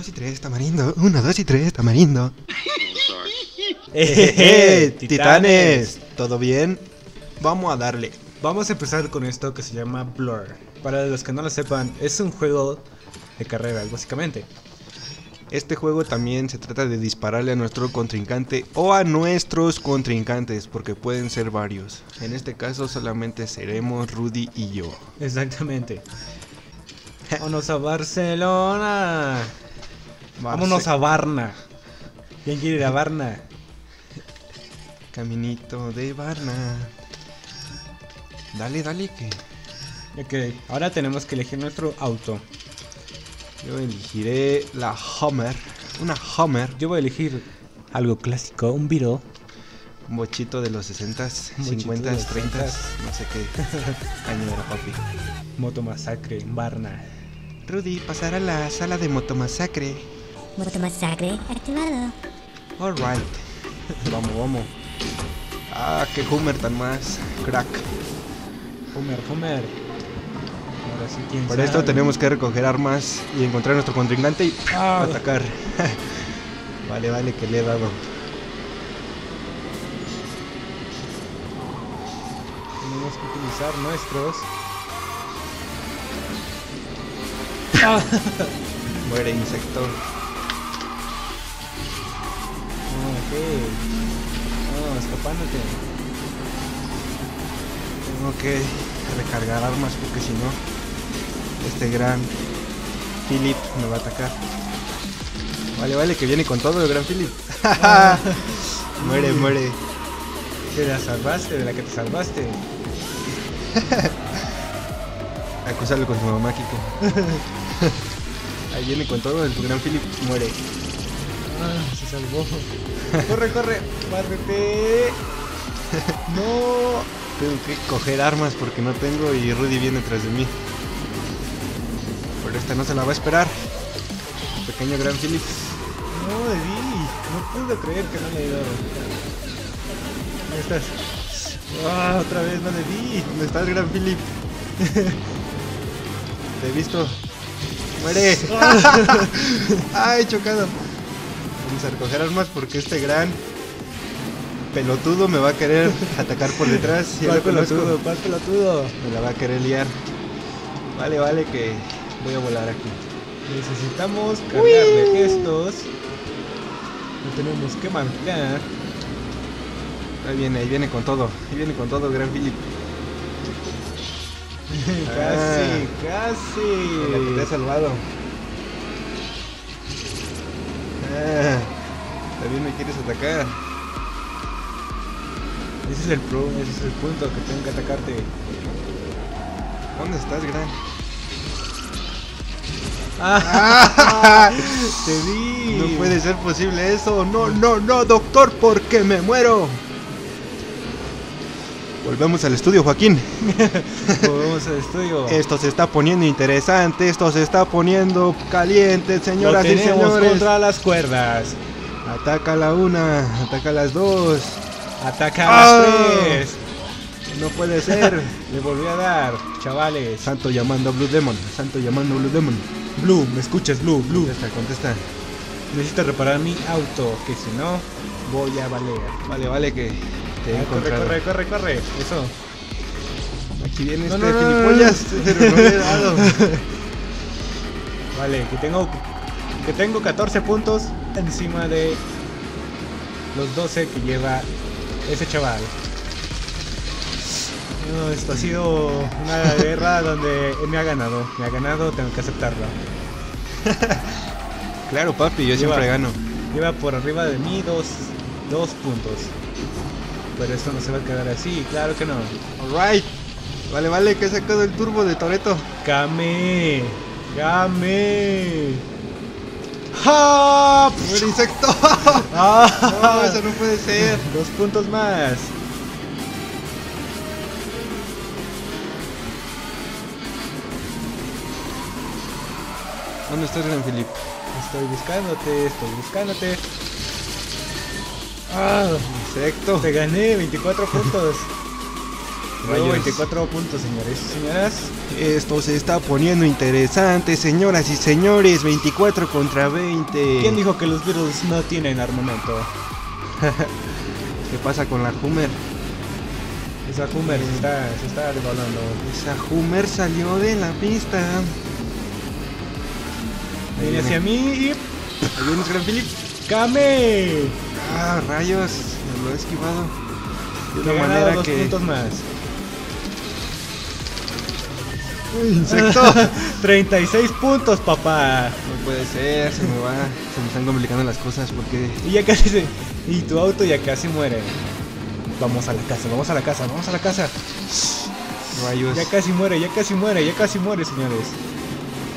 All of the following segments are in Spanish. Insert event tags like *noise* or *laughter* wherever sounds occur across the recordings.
2 y 3, tamarindo. 1, 2 y 3, tamarindo. *laughs* ¡Eh, titanes! ¿Todo bien? Vamos a darle. Vamos a empezar con esto que se llama Blur. Para los que no lo sepan, es un juego de carreras, básicamente. Este juego también se trata de dispararle a nuestro contrincante o a nuestros contrincantes, porque pueden ser varios. En este caso solamente seremos Rudy y yo. Exactamente. Vámonos a Barcelona. Vámonos a Varna. ¿Quién quiere ir a Varna? Caminito de Varna. Dale, dale, que Ok, ahora tenemos que elegir nuestro auto. yo elegiré la Hummer. Una Hummer. Yo voy a elegir algo clásico, un Beetle. Un bochito de los 60s, Un bochito 50s, de los 30s, no sé qué *laughs* año era papi. Moto Masacre en Varna. Rudy, pasar a la sala de motomasacre. Motomasacre activado. Alright. *laughs* vamos, vamos. Ah, qué Hummer tan más crack. Homer, Homer. Ahora sí, quién Para esto sabe? tenemos que recoger armas y encontrar a nuestro contrincante y Ah. atacar. *laughs* vale, vale, que le he dado. Tenemos que utilizar nuestros. *laughs* Muere insecto. No, escapándote. Tengo que recargar armas porque si no, este gran Philip me va a atacar. Vale, vale, que viene con todo el gran Philip. *laughs* muere, muere. De la salvaste, de la que te salvaste. *laughs* Acusarlo con su mamá, Kiko. *laughs* Ahí viene con todo, el gran Philip muere. Ah, se salvó. corre, corre. Bárrete. *laughs* No. Tengo que coger armas porque no tengo y Rudy viene tras de mí. Pero esta no se la va a esperar. Pequeño gran Philip. No, debí. No puedo creer que no le dado. Ahí estás. Ah, otra vez no debí. ¿Dónde estás, gran Philip? *laughs* Te he visto. ¡Muere! *laughs* ¡Ay, chocado! Vamos a recoger armas porque este gran pelotudo me va a querer atacar por detrás. Ya ¿Cuál pelotudo? ¿Cuál pelotudo? Me la va a querer liar. Vale, vale, que voy a volar aquí. Necesitamos cargarle estos. Lo tenemos que marcar. Ahí viene, ahí viene con todo. Ahí viene con todo, gran Philip. *laughs* casi, La que te he casi. salvado. Ah, también me quieres atacar. Ese es el pro, ese es el punto que tengo que atacarte. ¿Dónde estás, gran? ¡Ah! *laughs* ¡Te vi! No puede ser posible eso. No, no, no, doctor, porque me muero. Volvemos al estudio, Joaquín. *laughs* Volvemos al estudio. Esto se está poniendo interesante, esto se está poniendo caliente, señoras Lo y señores. contra las cuerdas. Ataca la una, ataca las dos. Ataca ¡Ah! a las tres. No puede ser. *laughs* Le volví a dar, chavales. Santo llamando a Blue Demon, Santo llamando a Blue Demon. Blue, ¿me escuchas, Blue? Blue. Contesta, contesta. Necesito reparar mi auto, que si no, voy a valer. Vale, vale, que te Ah, corre, corre, corre, corre. Eso. Aquí viene No, este no, no, pero no le he dado. *laughs* Vale, que tengo que tengo 14 puntos encima de los 12 que lleva ese chaval. No, esto ha sido una guerra *laughs* donde me ha ganado. Me ha ganado, tengo que aceptarlo. *laughs* Claro, papi, yo siempre gano. Lleva por arriba de mí dos, dos puntos. Pero esto no se va a quedar así, claro que no. Alright. Vale, vale, que he sacado el turbo de Toreto. Game, Game. ¡Ja! ¡Muere insecto! *laughs* Ah, No, eso no puede ser. Dos puntos más. ¿Dónde estás, Gran Philip? Estoy buscándote, estoy buscándote. Ah, Insecto. te gané 24 puntos. *laughs* Luego Rayos. 24 puntos, señores y señoras. Esto se está poniendo interesante, señoras y señores. 24 contra 20. ¿Quién dijo que los Beatles no tienen armamento? *laughs* ¿Qué pasa con la Hummer? Esa Hummer se está, se está devaluando. Esa Hummer salió de la pista. Viene viene. hacia mí y... Ahí vienes, Gran Philip. ¡Kame! Ah, rayos. Lo he esquivado. De Que una manera dos que. puntos más. Uy, insecto. *laughs* 36 puntos, papá. no puede ser, se me va. Se me están complicando las cosas porque. Y ya casi se... Y tu auto ya casi muere. Vamos a la casa, vamos a la casa, vamos a la casa. Rayos. Ya casi muere, ya casi muere, ya casi muere, señores.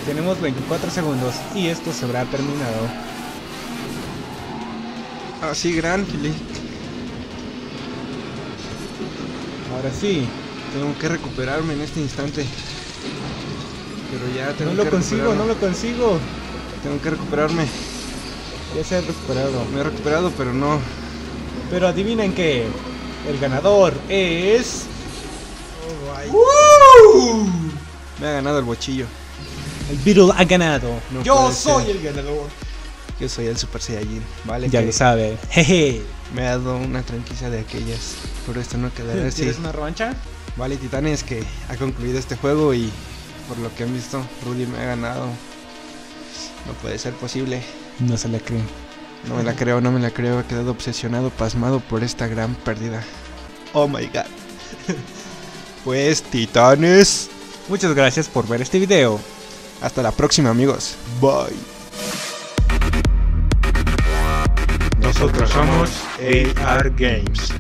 Tenemos 24 segundos y esto se habrá terminado. Ah, sí, Gran Philip. Ahora sí, Tengo que recuperarme en este instante. Pero ya tengo no lo que consigo, no lo consigo. Tengo que recuperarme. Ya se ha recuperado. Me he recuperado, pero no. Pero adivinen qué. El ganador es. Me ha ganado el bochillo. El Beetle ha ganado. No Yo soy ser. el ganador. Yo soy el Super Saiyajin. Vale, Ya que lo sabe. Jeje. Me ha dado una tranquila de aquellas. Pero esto no quedará así. ¿Quieres una revancha? Vale, titanes, que ha concluido este juego y por lo que han visto, Rudy me ha ganado. No puede ser posible. No se la creen. No me la creo, no me la creo. He quedado obsesionado, pasmado por esta gran pérdida. Oh my god. *laughs* pues, titanes. Muchas gracias por ver este video. Hasta la próxima, amigos. Bye. Nosotros somos AR Games.